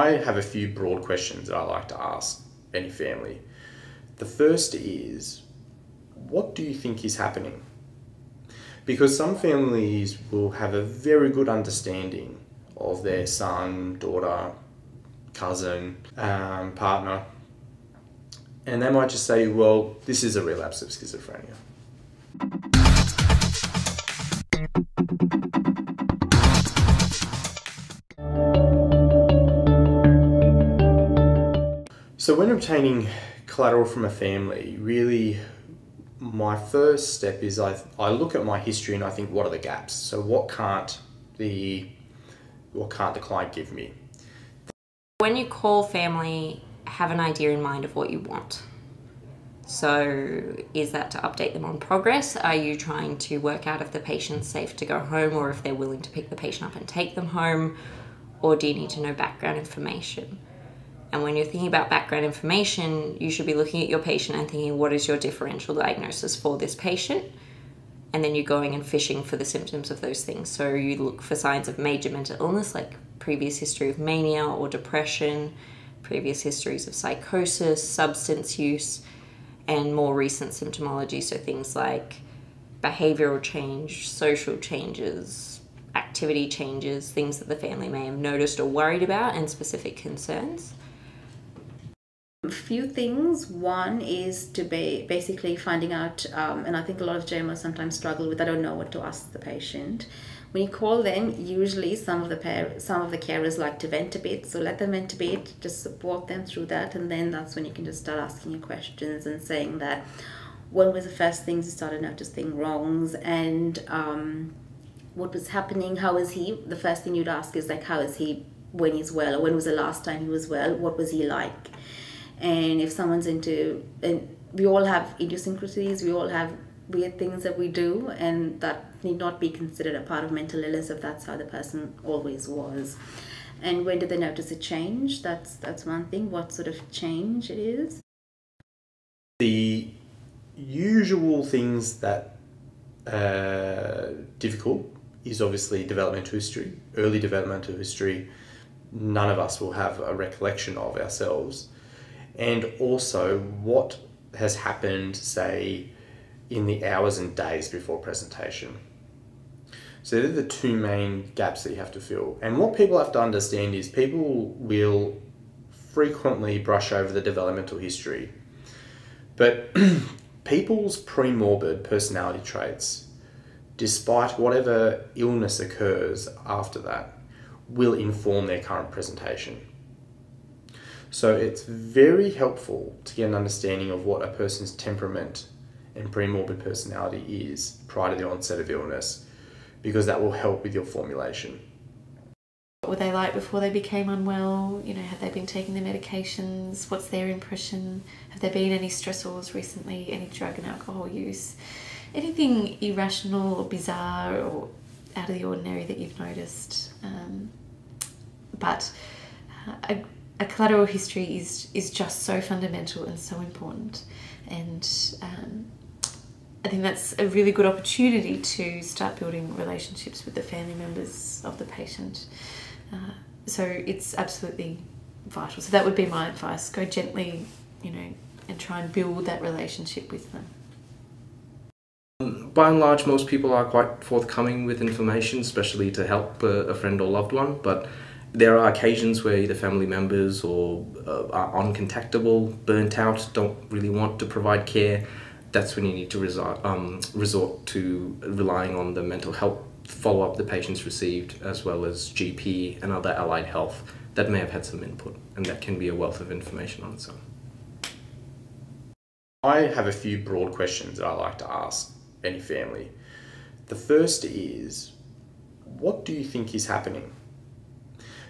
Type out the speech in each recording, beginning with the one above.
I have a few broad questions that I like to ask any family. The first is, what do you think is happening? Because some families will have a very good understanding of their son, daughter, cousin, um, partner, and they might just say, well, this is a relapse of schizophrenia. So when obtaining collateral from a family, really my first step is I, I look at my history and I think what are the gaps? So what can't the what can't the client give me? When you call family, have an idea in mind of what you want. So, is that to update them on progress? Are you trying to work out if the patient's safe to go home or if they're willing to pick the patient up and take them home? Or do you need to know background information? And when you're thinking about background information, you should be looking at your patient and thinking, what is your differential diagnosis for this patient? And then you're going and fishing for the symptoms of those things. So you look for signs of major mental illness, like previous history of mania or depression, previous histories of psychosis, substance use, and more recent symptomology. So things like behavioral change, social changes, activity changes, things that the family may have noticed or worried about, and specific concerns few things. One is to be basically finding out, um, and I think a lot of JMOs sometimes struggle with. I don't know what to ask the patient. When you call them, usually some of the pair, some of the carers like to vent a bit, so let them vent a bit, just support them through that, and then that's when you can just start asking your questions and saying that. When was the first things you started noticing wrongs, and um, what was happening? How is he? The first thing you'd ask is like, how is he when he's well, or when was the last time he was well? What was he like? And if someone's into and we all have idiosyncrasies we all have weird things that we do and that need not be considered a part of mental illness if that's how the person always was. And when did they notice a change? That's that's one thing. What sort of change it is? The usual things that uh, difficult is obviously developmental history early developmental history. None of us will have a recollection of ourselves and also what has happened, say, in the hours and days before presentation. So they're the two main gaps that you have to fill. And what people have to understand is people will frequently brush over the developmental history. But people's pre-morbid personality traits, despite whatever illness occurs after that, will inform their current presentation. So it's very helpful to get an understanding of what a person's temperament and premorbid personality is prior to the onset of illness because that will help with your formulation. What were they like before they became unwell? You know, have they been taking their medications? What's their impression? Have there been any stressors recently? Any drug and alcohol use? Anything irrational or bizarre or out of the ordinary that you've noticed? Um, but uh, I, a collateral history is is just so fundamental and so important, and um, I think that's a really good opportunity to start building relationships with the family members of the patient. Uh, so it's absolutely vital. So that would be my advice: go gently, you know, and try and build that relationship with them. By and large, most people are quite forthcoming with information, especially to help a, a friend or loved one, but there are occasions where either family members or uh, are uncontactable, burnt out, don't really want to provide care. That's when you need to resort, um, resort to relying on the mental health follow up the patient's received, as well as GP and other allied health that may have had some input, and that can be a wealth of information on its own. I have a few broad questions that I like to ask any family. The first is, what do you think is happening?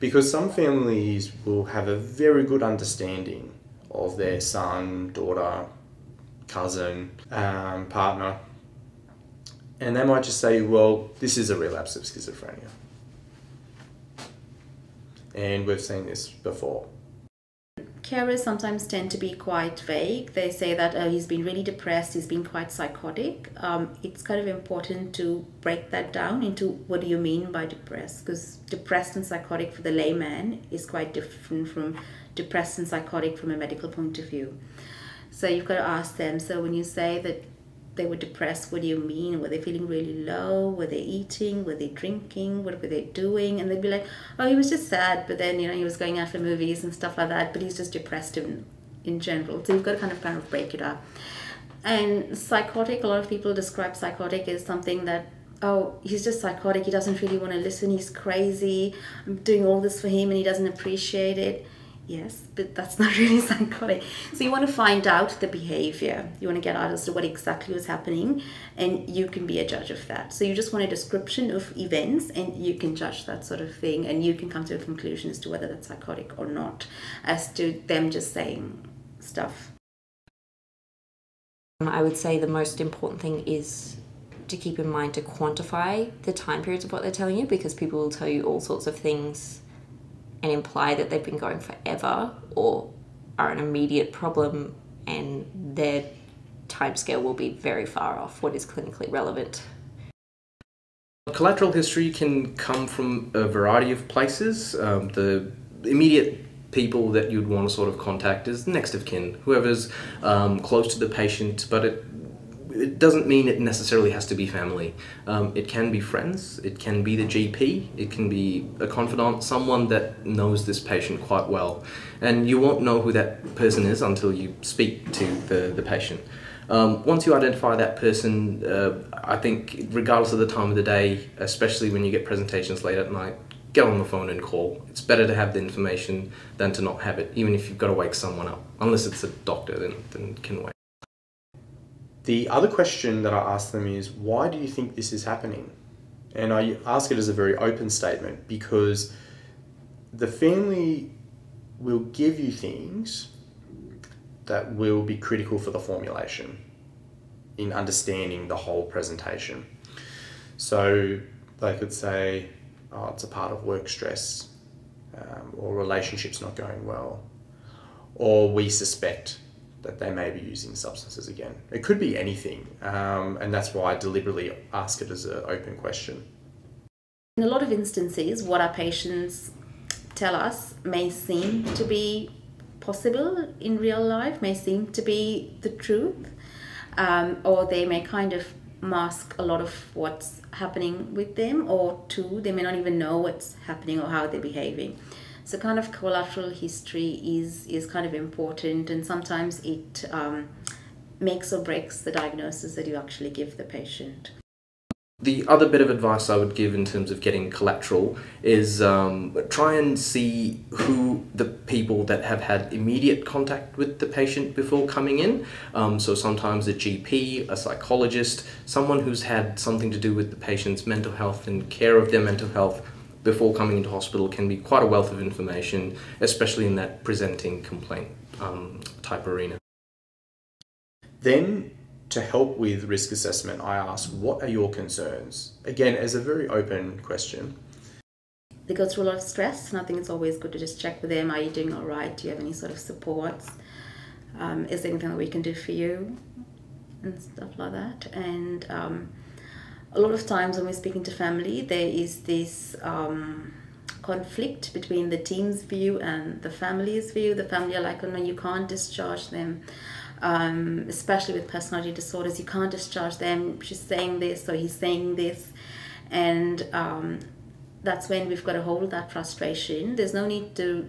Because some families will have a very good understanding of their son, daughter, cousin, um, partner, and they might just say, well, this is a relapse of schizophrenia. And we've seen this before. Carers sometimes tend to be quite vague. They say that oh, he's been really depressed, he's been quite psychotic. Um, it's kind of important to break that down into what do you mean by depressed? Because depressed and psychotic for the layman is quite different from depressed and psychotic from a medical point of view. So you've got to ask them. So when you say that they were depressed, what do you mean? Were they feeling really low? Were they eating? Were they drinking? What were they doing? And they'd be like, oh, he was just sad, but then, you know, he was going out for movies and stuff like that, but he's just depressed in, in general. So you've got to kind of kind of break it up. And psychotic, a lot of people describe psychotic as something that oh, he's just psychotic, he doesn't really want to listen, he's crazy, I'm doing all this for him and he doesn't appreciate it. Yes, but that's not really psychotic. So you want to find out the behavior. You want to get out as to what exactly was happening, and you can be a judge of that. So you just want a description of events, and you can judge that sort of thing, and you can come to a conclusion as to whether that's psychotic or not, as to them just saying stuff. Um, I would say the most important thing is to keep in mind to quantify the time periods of what they're telling you because people will tell you all sorts of things and imply that they've been going forever or are an immediate problem and their timescale will be very far off what is clinically relevant. Collateral history can come from a variety of places. Um, the immediate people that you'd want to sort of contact is next of kin, whoever's um, close to the patient, but it it doesn't mean it necessarily has to be family. Um, it can be friends, it can be the GP, it can be a confidant, someone that knows this patient quite well. And you won't know who that person is until you speak to the, the patient. Um, once you identify that person, uh, I think, regardless of the time of the day, especially when you get presentations late at night, get on the phone and call. It's better to have the information than to not have it, even if you've got to wake someone up. Unless it's a doctor, then, then can wait. The other question that I ask them is, why do you think this is happening? And I ask it as a very open statement because the family will give you things that will be critical for the formulation in understanding the whole presentation. So they could say, oh, it's a part of work stress, um, or relationships not going well, or we suspect that they may be using substances again. It could be anything, um, and that's why I deliberately ask it as an open question. In a lot of instances, what our patients tell us may seem to be possible in real life, may seem to be the truth, um, or they may kind of mask a lot of what's happening with them, or two, they may not even know what's happening or how they're behaving. So kind of collateral history is is kind of important, and sometimes it um, makes or breaks the diagnosis that you actually give the patient. The other bit of advice I would give in terms of getting collateral is um, try and see who the people that have had immediate contact with the patient before coming in. Um, so sometimes a GP, a psychologist, someone who's had something to do with the patient's mental health and care of their mental health before coming into hospital can be quite a wealth of information, especially in that presenting complaint um, type arena. Then, to help with risk assessment, I ask, what are your concerns? Again, as a very open question. They go through a lot of stress, and I think it's always good to just check with them are you doing all right? Do you have any sort of supports? Um, is there anything that we can do for you? And stuff like that. And um, a lot of times when we're speaking to family, there is this um, conflict between the team's view and the family's view. The family are like, oh no, you can't discharge them. Um, especially with personality disorders, you can't discharge them. She's saying this or he's saying this. And um, that's when we've got to hold that frustration. There's no need to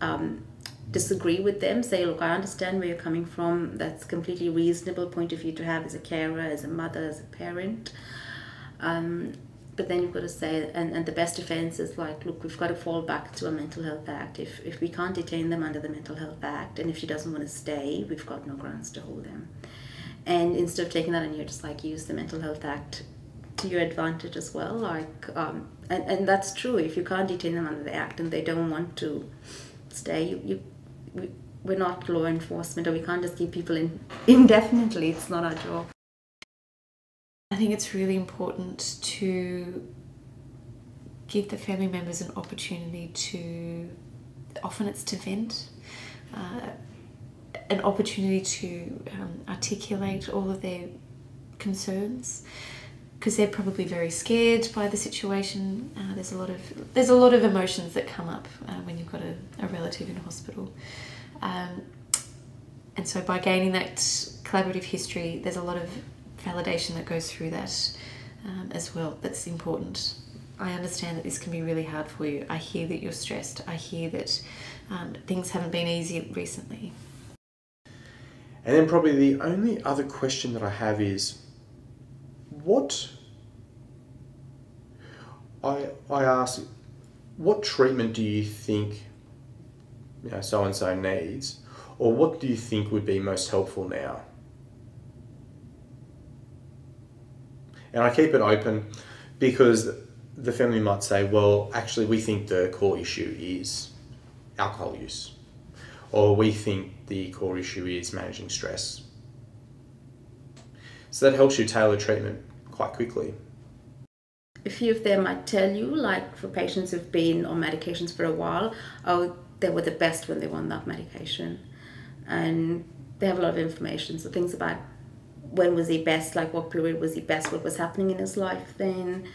um, disagree with them, say, look, I understand where you're coming from. That's completely reasonable point of view to have as a carer, as a mother, as a parent. Um, but then you've got to say, and, and the best defense is like, look, we've got to fall back to a mental health act. If, if we can't detain them under the mental health act, and if she doesn't want to stay, we've got no grounds to hold them. And instead of taking that and you're just like use the mental health act to your advantage as well. Like, um, and, and that's true. If you can't detain them under the act and they don't want to stay, you, you we, we're not law enforcement or we can't just keep people in indefinitely. It's not our job. I think it's really important to give the family members an opportunity to, often it's to vent. uh, an opportunity to um, articulate all of their concerns because they're probably very scared by the situation. Uh, there's a lot of there's a lot of emotions that come up uh, when you've got a, a relative in hospital, um, and so by gaining that collaborative history, there's a lot of validation that goes through that um, as well. That's important. I understand that this can be really hard for you. I hear that you're stressed. I hear that um, things haven't been easy recently. And then probably the only other question that I have is what I I ask what treatment do you think you know so and so needs or what do you think would be most helpful now? And I keep it open because the family might say, well, actually, we think the core issue is alcohol use, or we think the core issue is managing stress. So that helps you tailor treatment quite quickly. A few of them might tell you, like for patients who've been on medications for a while, oh, they were the best when they were on that medication. And they have a lot of information. So things about when was he best, like what period was he best, what was happening in his life then,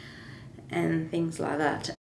and things like that.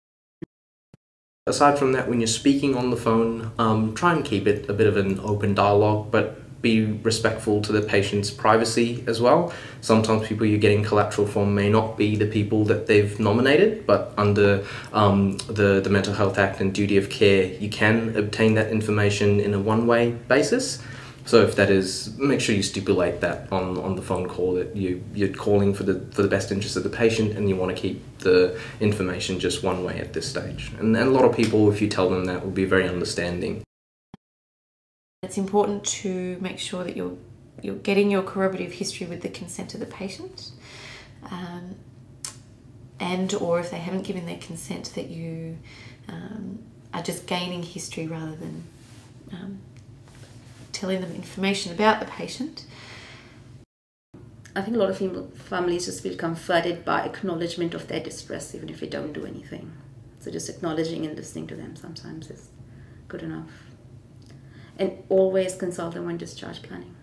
Aside from that, when you're speaking on the phone, um, try and keep it a bit of an open dialogue, but be respectful to the patient's privacy as well. Sometimes people you're getting collateral from may not be the people that they've nominated, but under um, the, the Mental Health Act and duty of care, you can obtain that information in a one way basis. So if that is, make sure you stipulate that on, on the phone call that you you're calling for the for the best interest of the patient, and you want to keep the information just one way at this stage. And, and a lot of people, if you tell them that, will be very understanding. It's important to make sure that you're you're getting your corroborative history with the consent of the patient, um, and or if they haven't given their consent, that you um, are just gaining history rather than um, telling them information about the patient. I think a lot of families just feel comforted by acknowledgement of their distress, even if they don't do anything. So just acknowledging and listening to them sometimes is good enough. And always consult them on discharge planning.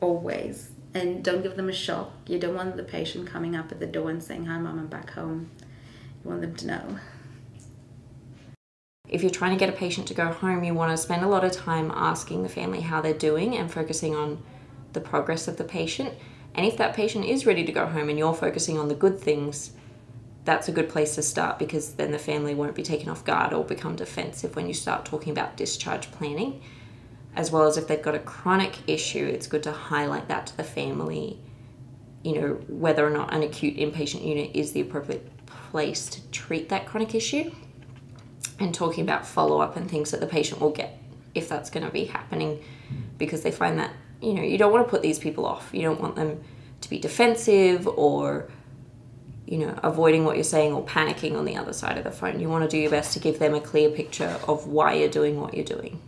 Always. And don't give them a shock. You don't want the patient coming up at the door and saying, Hi, mom, I'm back home. You want them to know if you're trying to get a patient to go home, you want to spend a lot of time asking the family how they're doing and focusing on the progress of the patient. And if that patient is ready to go home and you're focusing on the good things, that's a good place to start because then the family won't be taken off guard or become defensive when you start talking about discharge planning. As well as if they've got a chronic issue, it's good to highlight that to the family, you know, whether or not an acute inpatient unit is the appropriate place to treat that chronic issue. And talking about follow up and things that the patient will get if that's going to be happening. Because they find that you know you don't want to put these people off. You don't want them to be defensive or you know avoiding what you're saying or panicking on the other side of the phone. You want to do your best to give them a clear picture of why you're doing what you're doing